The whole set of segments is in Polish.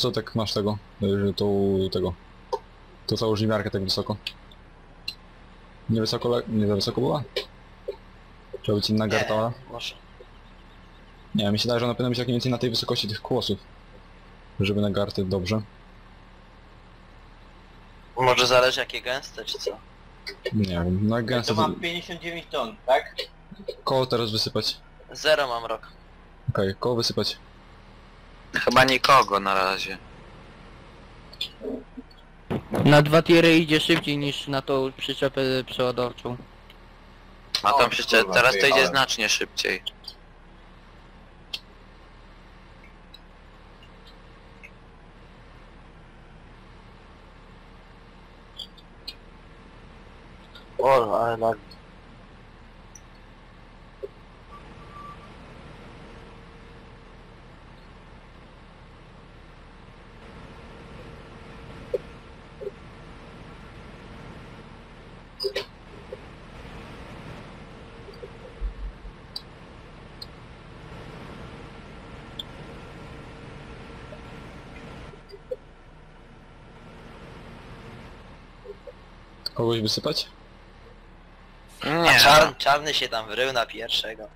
co tak masz tego? Tą, tego. To całą żniwiarkę tak wysoko? Nie wysoko, nie za wysoko była? Trzeba być inna gartola? Nie, może. Nie, mi się daje, że ona powinna być jak mniej więcej na tej wysokości tych kłosów. Żeby nagarty dobrze. Może zależy jakie gęste, czy co? Nie wiem, na To gęsto mam 59 ton, tak? koło teraz wysypać. Zero mam rok. Okej, koło wysypać. Chyba nikogo na razie. Na dwa tiry idzie szybciej niż na tą przyczepę przeładowczą. A O, tam przecież kurwa, teraz to idzie wyjechałem. znacznie szybciej. O, ale lag. Kogoś wysypać? Nie, A czarn, czarny się tam wrył na pierwszego.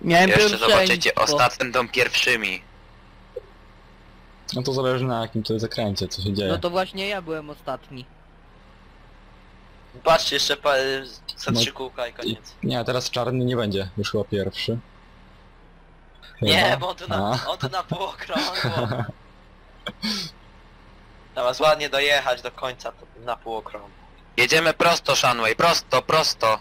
Miałem jeszcze pierwszeństwo. zobaczycie, ostatnie będą pierwszymi. No to zależy na jakim to zakręcie, co się dzieje. No to właśnie ja byłem ostatni. Patrzcie, jeszcze pa, za No. trzy kółka i koniec. Nie, teraz czarny nie będzie już chyba pierwszy. Nie, Chyba. bo on tu na, A. on tu na półokrągło. Zamiast ładnie dojechać do końca, to na półokrągło. Jedziemy prosto, Shanway, prosto, prosto.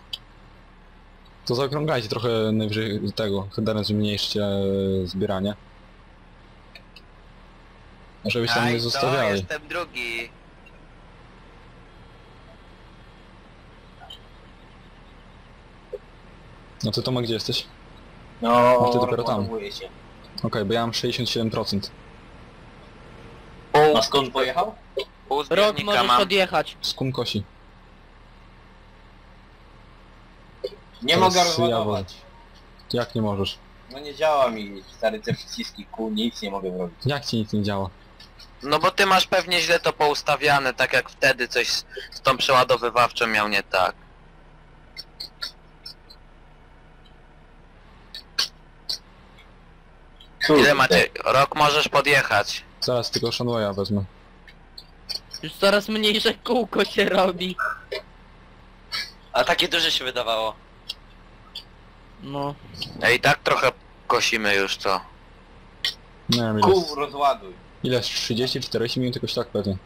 To zaokrągajcie trochę najwyżej tego, headerem zmniejszcie e, zbieranie. Żebyś tam Aj, nie to zostawiali. jestem drugi. No ty Tomek gdzie jesteś? No, ty dopiero tam. się. Okej, bo ja mam 67%. A skąd pojechał? Rok zbiornika możesz mam. odjechać. Z Kumkosi. Nie Teraz mogę ja rozładować. Jak nie możesz? No nie działa mi stary te przyciski kół, nic nie mogę robić. Jak ci nic nie działa? No bo ty masz pewnie źle to poustawiane, tak jak wtedy coś z, z tą przeładowywawczą miał nie tak. Kurde. Ile macie? Rok możesz podjechać. Zaraz tylko Shanwaya wezmę. Już coraz mniejsze kółko się robi. A takie duże się wydawało. No. Ej, tak trochę kosimy już to. Nie wiem ile, Kół rozładuj. ile jest 30-40 minut jakoś tak pewnie.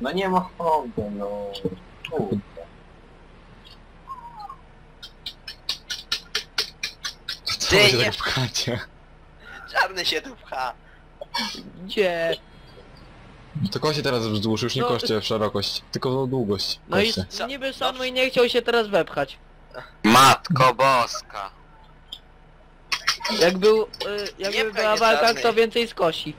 No nie ma prądu, no. Kurde. Co Ty wy się nie- tak pchacie? Czarny się tu pcha. Gdzie? To koście teraz wzdłuż, już nie No. koście w szerokość, tylko w długość No i koście. Co? niby Shanway nie chciał się teraz wepchać. Matko boska. Jak był, y, Nie jakby pchaj była mnie, walka, kto więcej skosi.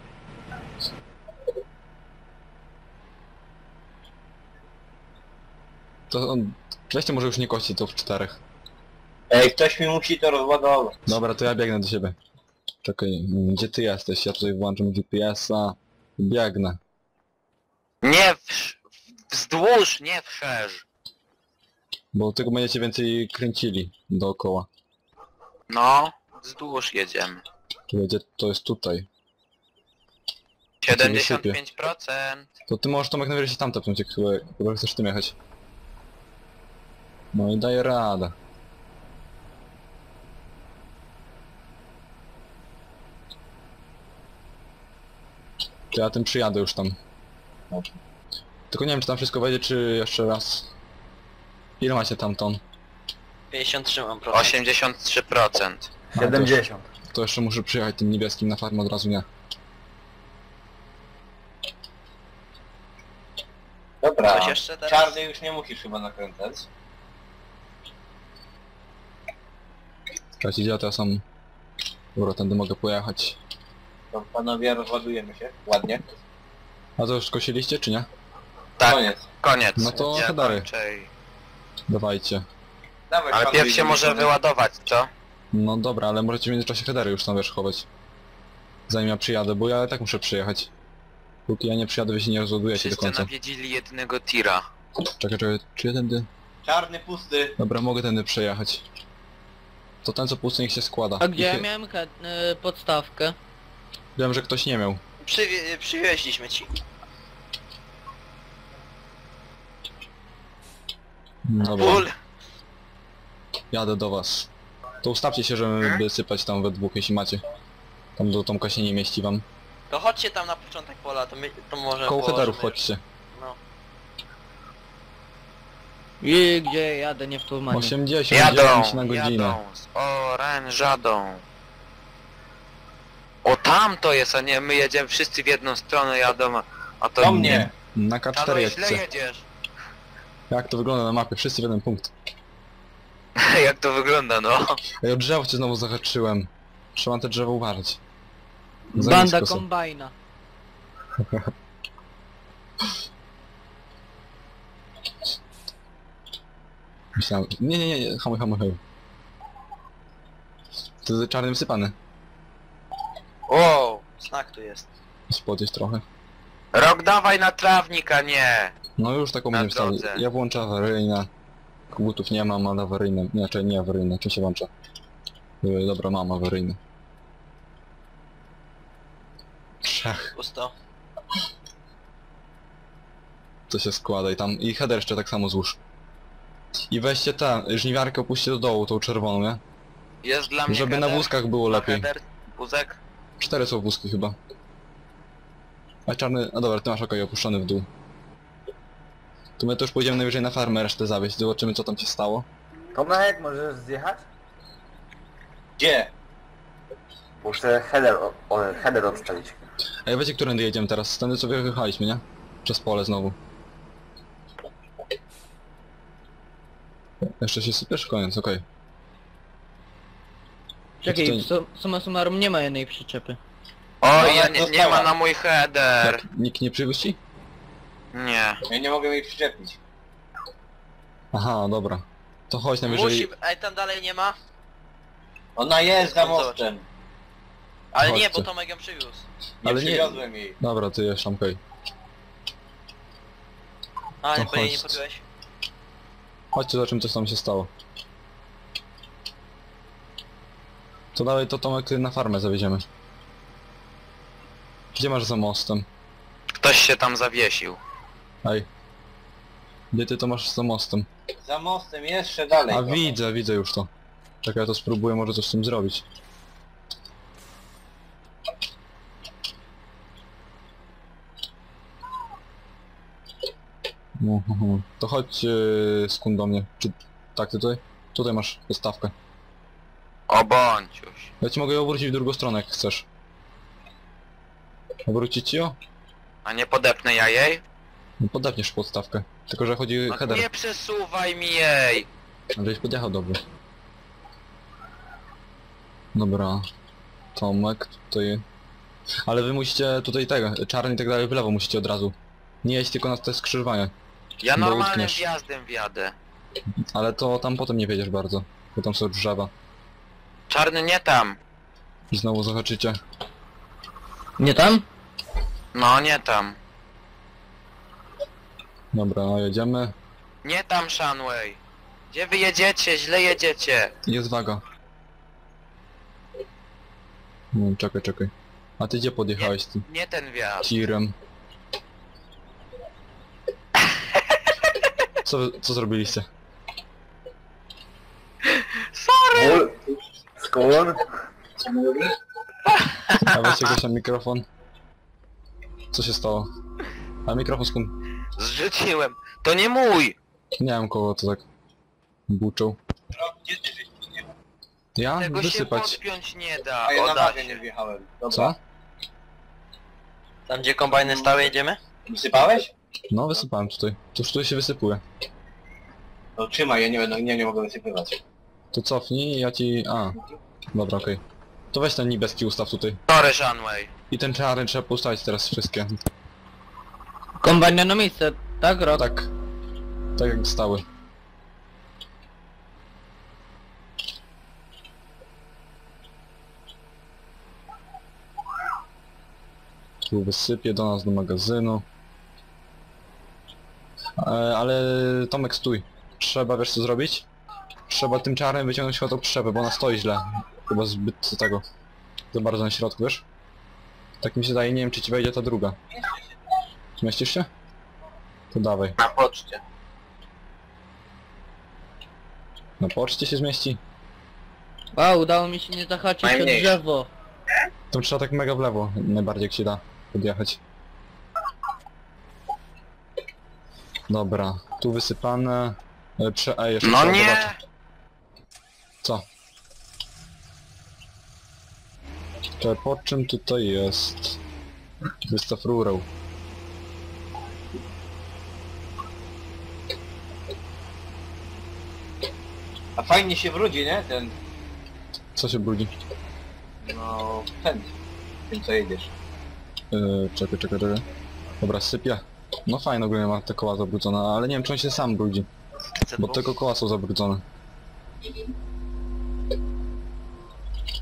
To on... Weźcie może już nie kości to w czterech. Ej, ktoś mi musi to rozładować. Dobra, to ja biegnę do siebie. Czekaj, mm, gdzie ty jesteś? Ja tutaj włączam GPS-a. Biegnę. Nie w, wzdłuż, nie wszerz. Bo tylko będziecie więcej kręcili dookoła. No, wzdłuż jedziemy. To będzie, to jest tutaj. 75%. To ty możesz Tomek najwyżej się tam tepnąć, jak chyba- chyba chcesz tym jechać. No i daję radę. To ja tym przyjadę już tam. Tylko nie wiem czy tam wszystko wejdzie, czy jeszcze raz. Ile macie tam ton? 53 mam procent. 83%. A, to, jeszcze, to jeszcze muszę przyjechać tym niebieskim na farmę od razu nie. Dobra. Coś jeszcze teraz? Czarny już nie musisz chyba nakręcać. Czekajcie, gdzie ja teraz sam... Dobra, tędy mogę pojechać. To panowie rozładujemy się. Ładnie. A to już skosiliście, czy nie? Tak, Koniec. koniec. No to Ja kończę i- Dawajcie. Dawaj, Ale panuj, pierw się może wyładować, co? No dobra, ale możecie w międzyczasie headery już tam wiesz chować. Zanim ja przyjadę, bo ja i tak muszę przyjechać. Póki ja nie przyjadę, wy się nie rozładujecie do Wszyscy końca. nawiedzili jednego tira. Czekaj, czekaj, czy ja tędy... Czarny, pusty. Dobra, mogę tędy przejechać. To ten co pusty niech się składa. A gdzie ja miałem he- y, podstawkę? Wiem, że ktoś nie miał. Przywie przywieźliśmy ci. Dobra, Ból. jadę do was. To ustawcie się, żeby Hmm? sypać tam we dwóch, jeśli macie. Tam do Tomka się nie mieści wam. To chodźcie tam na początek pola, to my to może Koło położymy headerów już. chodźcie. No. I gdzie jadę, nie w Turmanie. 80 Jadą, 9 na godzinę. jadą z orężadą. O tam to jest, a nie my jedziemy wszyscy w jedną stronę jadą, a- a to Do mnie. Na Halo, K4 źle jedźcie. jedziesz. Jak to wygląda na mapie? Wszyscy w jeden punkt. Jak to wygląda, no. Ej, o drzewo cię znowu zahaczyłem. Trzeba na te drzewo uważać. Za Banda nisko są. kombajna. Myślałem... Nie, nie, nie, nie, hamuj, hamuj, hamuj. To jest czarny wysypany. Wow, znak tu jest. Spodnieś trochę. Rok dawaj na trawnik, a nie. No już taką Na będziemy wstali. drodze. Ja włączę awaryjne. Kogutów nie mam, ale awaryjne. Nie, czy nie awaryjne, czym się włącza? Yy, dobra, mam awaryjne. Trzech. Pusto. To się składa i tam... I header jeszcze tak samo złóż. I weźcie tę, żniwiarkę opuśćcie do dołu, tą czerwoną, nie? Jest dla mnie Żeby na header. wózkach było lepiej. header, wózek. Cztery są wózki chyba. A czarny... A dobra, ty masz okej, opuszczony w dół. To my to już pójdziemy najwyżej na farmę resztę zawieźć, zobaczymy co tam się stało. Tomek, możesz zjechać? Gdzie? Muszę header, o, o, header odstawić. Ej, wiecie, którędy jedziemy teraz? Tędy sobie wyjechaliśmy, nie? Przez pole znowu. Jeszcze się sypiesz? Koniec, okej. Czekaj, to- w su- summa summarum nie ma jednej przyczepy. O, No, ja jak nie, nie ma na mój header. Tak, nikt nie przywózi? Nie. Ja nie mogę jej przyczepić. Aha, dobra. To chodź najwyżej... Musi... Ej, tam dalej nie ma? Ona jest za Zobacz. mostem. Ale nie, Chodźcie. bo Tomek ją przywiózł. Nie Ale nie- przywiozłem jej. Dobra, ty jeszcze okej. A, nie, To bo jej nie chodź. podjąłeś. Chodźcie, zobaczymy co tam się stało. To dalej to Tomek na farmę zawieziemy. Gdzie masz za mostem? Ktoś się tam zawiesił. Ej. Gdzie ty to masz za mostem? Za mostem jeszcze dalej. A trochę. widzę, widzę już to. Czekaj, ja to spróbuję może coś z tym zrobić. No, to chodź yy, skun do mnie. Czy tak ty tutaj? Tutaj masz podstawkę. O bądźuś. Ja ci mogę ją obrócić w drugą stronę jak chcesz. Obrócić ci ją? A nie podepnę ja jej? No podepniesz podstawkę. Tylko, że chodzi No, header. nie przesuwaj mi jej. Żeś podjechał dobrze. Dobra. Tomek tutaj... Ale wy musicie tutaj tego, czarny i tak dalej w lewo musicie od razu. Nie jeść tylko na te skrzyżowanie. Ja Bo normalnym utkniesz. wjazdem wjadę. Ale to tam potem nie wiedziesz bardzo. Bo tam są drzewa. Czarny nie tam. Znowu zahaczycie. Nie tam? No nie tam. Dobra, no jedziemy. Nie tam Shanway. Gdzie wy jedziecie? Źle jedziecie. Jest waga. No, czekaj, czekaj. A ty gdzie podjechałeś tym Nie ten wjazd. tirem? Co, wy- co zrobiliście? Ból, skun, A weźcie na mikrofon. Co się stało? A mikrofon skąd? Zrzuciłem. To nie mój. Nie wiem kogo to tak buczą. Ja? Tego się Wysypać. podpiąć nie da. A ja na Oda wagę nie się. wjechałem. Dobra. Co? Tam gdzie kombajny stały jedziemy? Wysypałeś? No wysypałem tutaj. To już tutaj się wysypuje. No trzymaj, ja nie, będę- nie, nie mogę wysypywać. To cofnij i ja ci... A. Dobra, okej. To weź ten niebieski ustaw tutaj. Sorry Shanway. I ten czarny trzeba poustawić teraz wszystkie. Kombajna na miejsce, tak rok? Tak. Tak jak stały. Tu wysypie do nas do magazynu. E, ale Tomek stój. Trzeba wiesz co zrobić? Trzeba tym czarem wyciągnąć chyba tą przyczepę, bo ona stoi źle. Chyba zbyt tego. Za bardzo na środku, wiesz? Tak mi się daje, nie wiem czy ci wejdzie ta druga. Zmieścisz się? To dawaj. Na poczcie. Na poczcie się zmieści? Wow, udało mi się nie zahaczyć o Najmniejsze. drzewo. To trzeba tak mega w lewo, najbardziej jak się da podjechać. Dobra, tu wysypane. E, Prze e, jeszcze No trzeba nie! zobaczyć. Co? Czekaj, po czym tutaj jest? Wystaw rurę. A fajnie się wróci, nie? Ten, Co się brudzi? no, ten, tym co jedziesz. Yy, czekaj, czekaj, czekaj. Dobra, sypie. No fajnie ogólnie ma te koła zabrudzone, ale nie wiem czy on się sam brudzi. Bo tylko koła są zabrudzone.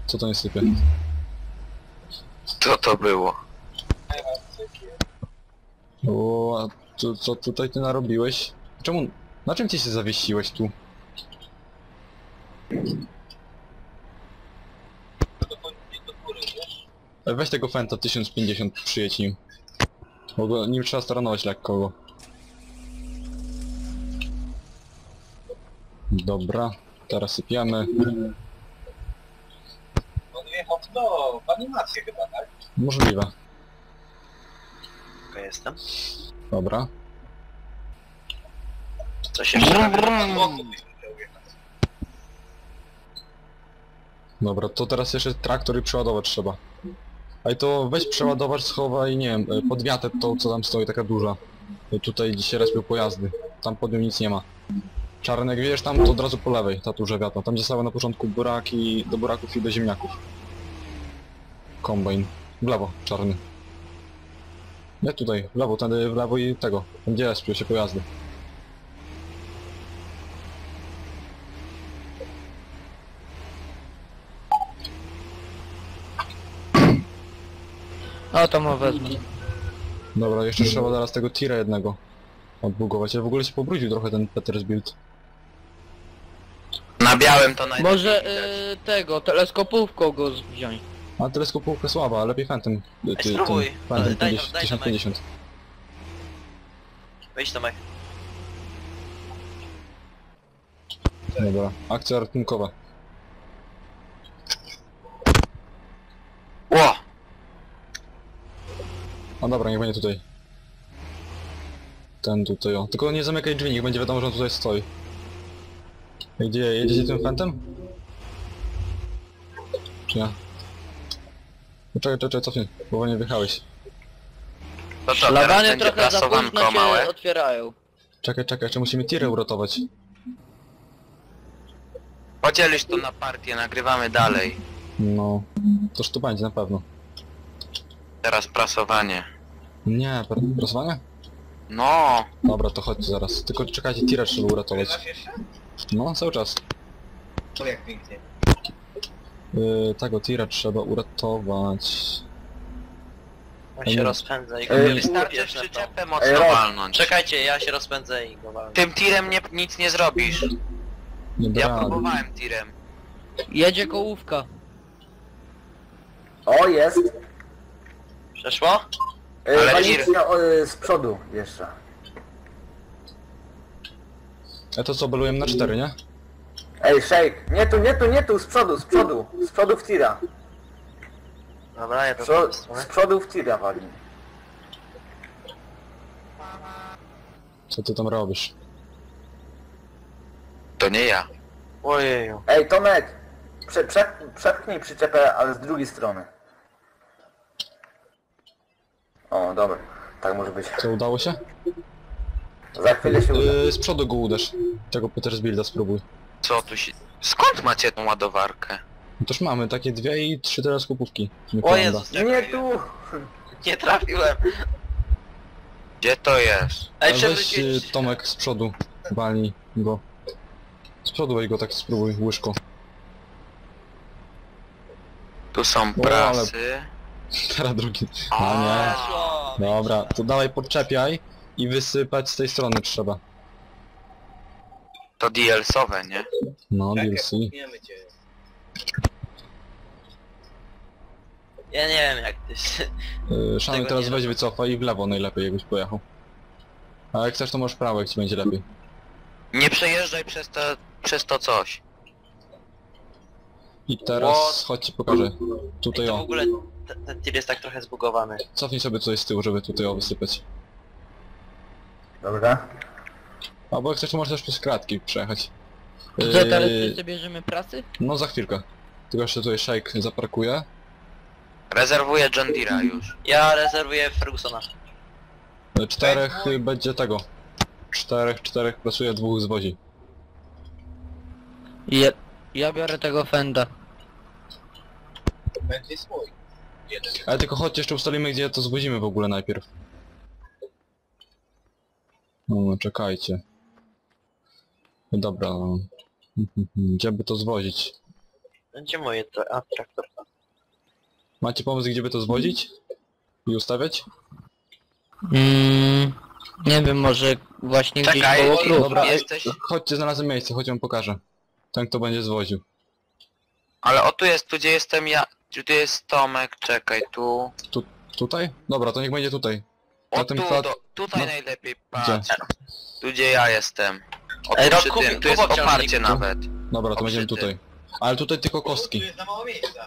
Co to nie sypie? Co to było? O, a co, co tutaj ty narobiłeś? Czemu? Na czym ty się zawiesiłeś tu? E, Weź tego Fenta 1050 przyjedź nim. Bo nim trzeba staranować lekko go. Dobra, teraz sypiamy. On wjechał w to, w animację chyba, tak? Możliwe. Jestem. Dobra. Coś jeszcze? Od boku byś musiał wjechać. Dobra, to teraz jeszcze traktor i przeładować trzeba. A i to weź przeładować, schowaj, nie wiem, e, pod wiatę tą co tam stoi, taka duża. E, Tutaj dzisiaj respią pojazdy. Tam pod nią nic nie ma. Czarny, jak wiesz tam, to od razu po lewej, ta duża wiata. Tam zostały na początku buraki, do buraków i do ziemniaków. Kombajn. W lewo, czarny. Nie tutaj, w lewo, tędy w lewo i tego. Gdzie respią się pojazdy. O, to mu wezmę. Dobra, jeszcze trzeba teraz tego tira jednego odbugować. Ja w ogóle się pobrudził trochę ten Peters Build. Na białym to najlepiej Może widać. y, tego, teleskopówką go wziąć. A teleskopówka słaba, a lepiej Phantom. Ty, ty, spróbuj. Phantom Daj- 50, tam, daj tam, 1050. Wejdź Tomek. Dobra, akcja ratunkowa. Ło! A dobra, niech będzie tutaj. Ten tutaj o. Tylko nie zamykaj drzwi, niech będzie wiadomo, że on tutaj stoi. Ej, Gdzie, jedziecie tym Phantom? Czy nie? Poczekaj, czekaj, cofnij, bo nie wjechałeś. To co, teraz Szlabany będzie trochę za prasowanko późno się małe? otwierają. Czekaj, czekaj, jeszcze musimy tirę uratować. Podzielisz to na partię, nagrywamy dalej. No, toż tu będzie na pewno. Teraz prasowanie. Nie, pr- prasowanie? No, Dobra, to chodź zaraz. Tylko czekajcie, tirę trzeba uratować. Nagrywasz jeszcze? No, cały czas. O, jak pięknie. Yy, tego tira trzeba uratować. On się rozpędza i go Ej, wystarczy przyczepę Ej, mocno Rob. walnąć. Czekajcie, ja się rozpędzę i go walę. Tym tirem nie, nic nie zrobisz. Nie da Ja rady. próbowałem tirem. Jedzie kołówka. O, jest! Przeszło? E, Ale Walicja o, e, z przodu jeszcze. A to co, belujemy na 4, nie? Ej, shake! Nie tu, nie tu, nie tu, z przodu, z przodu! Z przodu w tira. Dobra, ja to Przo z z przodu w tira wali. Co ty tam robisz? To nie ja. Ojeju. Ej, Tomek! Prze prze przepchnij przyczepę, ale z drugiej strony. O, dobra. Tak może być. Co, udało się? Za chwilę się uda. Yy, z przodu go uderz. Tego Peters Builda spróbuj. Co tu się... Skąd macie tą ładowarkę? No toż mamy takie dwie i trzy teleskopówki. O Nieprawda. Jezus, Nie nie, tu! nie trafiłem. Gdzie to jest? Ej, Weź się. Tomek z przodu. Walnij go. Z przodu weź go tak spróbuj, łyżką. Tu są ale- prasy. Teraz drugi. A nie. Weszło! Dobra, to dawaj podczepiaj i wysypać z tej strony trzeba. To DLC-owe, nie? No, DLC. Wiemy cię. Ja nie wiem jak ty się... Yy, Tego teraz nie weź wycofaj i w lewo najlepiej jakbyś pojechał. A jak chcesz to możesz prawo, jak ci będzie lepiej. Nie przejeżdżaj przez to, przez to coś. I teraz What? chodź ci pokażę. Tutaj To w o. ogóle ten, ten tir jest tak trochę zbugowany. Cofnij sobie coś z tyłu, żeby tutaj o wysypać. Dobra. Albo jak chcesz to możesz też przez kratki przejechać. To co, teraz Yy, wszyscy bierzemy prasy? No za chwilkę. Tylko jeszcze tutaj Shake zaparkuje. Rezerwuję John Deere'a już. Ja rezerwuję Fergusona. Yy, Czterech y, będzie tego. Czterech, czterech pracuje, dwóch zwozi. Ja, ja biorę tego Fenda. Będzie swój. Jeden. Ale tylko chodź jeszcze ustalimy gdzie to zwozimy w ogóle najpierw. No czekajcie. Dobra. Gdzie by to zwozić? Będzie moje to... A, traktor. Macie pomysł gdzie by to zwozić? I ustawiać? Mm, nie wiem, może właśnie gdzieś Czekaj, koło krów. Dobra, ej, jesteś... Chodźcie, znalazłem miejsce, chodź wam pokażę. Ten kto będzie zwoził. Ale o tu jest, tu gdzie jestem ja... Tu jest Tomek, czekaj, tu... Tutaj? Dobra, to niech będzie tutaj. O Na tym tu, klat- do, tutaj no. najlepiej Gdzie? patrz. Tu gdzie ja jestem. O Ej, przy tym, tu jest obciążnik. oparcie nawet. Dobra, to będziemy tutaj. Ale tutaj tylko kostki,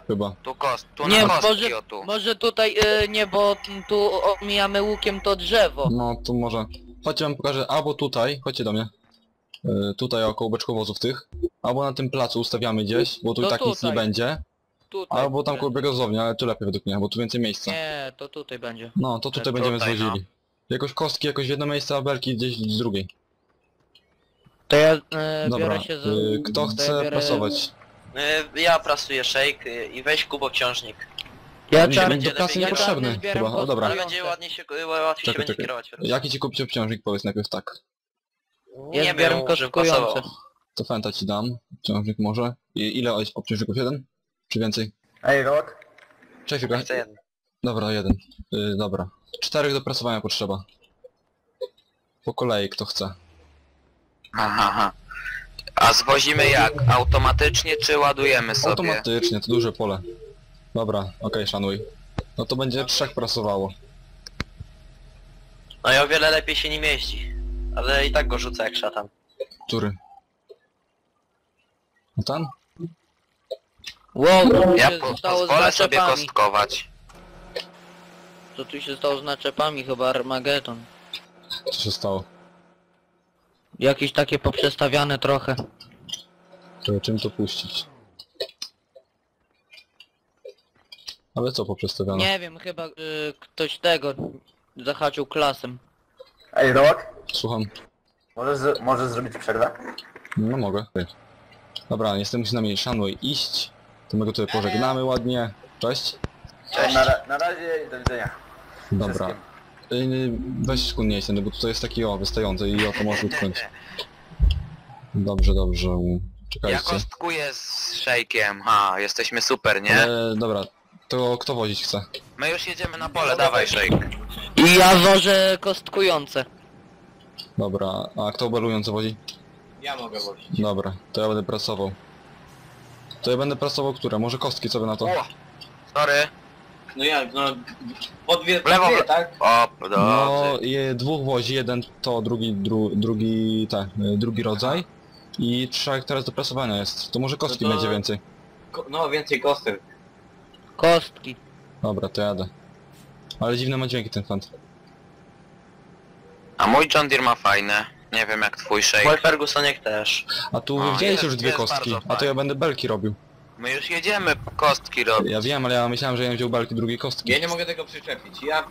chyba. Tu kost, tu Nie, na kostki może- o tu. Może tutaj, e, nie, bo tu omijamy łukiem to drzewo. No, tu może... Chodźcie wam pokażę, albo tutaj, chodźcie do mnie. Yy, tutaj około beczkowozów tych. Albo na tym placu ustawiamy gdzieś, bo tu i To tak nic nie tutaj. będzie. Tutaj. Albo tam koło biegozowni, ale tu lepiej według mnie, bo tu więcej miejsca. Nie, to tutaj będzie. No, to tutaj To będziemy tutaj, no. zwozili. Jakoś kostki jakoś w jedno miejsce, a belki gdzieś z drugiej. To ja e, Dobra, biorę się za... yy, kto to chce ja biorę- prasować? Y, Ja prasuję shake y, i weź kup obciążnik. Ja Nie, czarny, będzie do kasy ja niepotrzebny czarny zbieram chyba, o dobra. Ale będzie ładnie się, y, łatwiej się Czekaj, będzie czekaj. kierować. Jaki ci kupić obciążnik? Powiedz najpierw tak. Ja Nie zbieram wiem, żeby kostkujące. To Fenta ci dam. Obciążnik może. I ile obciążników? Jeden? Czy więcej? Ej, Rok. Cześć, chwilkę. Chcę jeden. Dobra, jeden. Yy, dobra. Czterech do prasowania potrzeba. Po kolei, kto chce. Aha, aha. A zwozimy jak? Automatycznie czy ładujemy sobie? Automatycznie, to duże pole. Dobra, okej, szanuj. No to będzie trzech prasowało. No i o wiele lepiej się nie mieści. Ale i tak go rzucę jak szatan. Który? No ten? Wow, co tu Ja się po, stało z pozwolę sobie naczepami? kostkować. Co tu się stało z naczepami? Chyba Armageddon. Co się stało? Jakieś takie poprzestawiane trochę. To czym to puścić? Ale co poprzestawiano? Nie wiem, chyba y, ktoś tego zahaczył klasem. Ej, Rok. Słucham. Możesz, z- możesz zrobić przerwę? No mogę. Dobra, niestety musi z nami szanuj iść. To my go tutaj pożegnamy ładnie. Cześć. Cześć. Na, ra- na razie i do widzenia. Dobra. Wszystkim. Yy, weź skłonniej ten, bo tutaj jest taki o, wystający i o to możesz utknąć. Dobrze, dobrze. Ja Czekajcie. kostkuję z szejkiem. Ha, jesteśmy super, nie? Ale, dobra, to kto wozić chce? My już jedziemy na pole, dawaj szejk. I ja wożę kostkujące. Dobra, a kto belujący wozi? Ja mogę wozić. Dobra, to ja będę prasował. To ja będę prasował które? Może kostki, co wy na to? O, sorry. No ja, no... Po dwie, W lewo, po dwie tak? O, No, je, dwóch wozi, jeden to, drugi, dru, drugi, tak, y, drugi rodzaj. I trzech teraz do prasowania jest. To może kostki No to- będzie więcej. Ko no, więcej kostek. Kostki. Dobra, to jadę. Ale dziwne ma dźwięki ten fant. A mój John Deere ma fajne. Nie wiem jak twój Mój szejk. Fergusoniek też. A tu O, widziałeś jest- już dwie jest kostki, bardzo a to ja będę belki robił. My już jedziemy kostki robić. Ja wiem, ale ja myślałem, że ja wziął belki drugiej kostki. Ja nie mogę tego przyczepić. Ja...